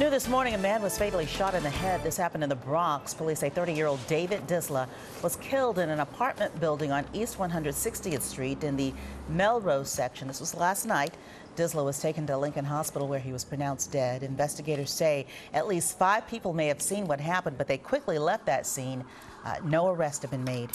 New this morning, a man was fatally shot in the head. This happened in the Bronx. Police say 30-year-old David Disla was killed in an apartment building on East 160th Street in the Melrose section. This was last night. Disla was taken to Lincoln Hospital where he was pronounced dead. Investigators say at least five people may have seen what happened, but they quickly left that scene. Uh, no arrests have been made.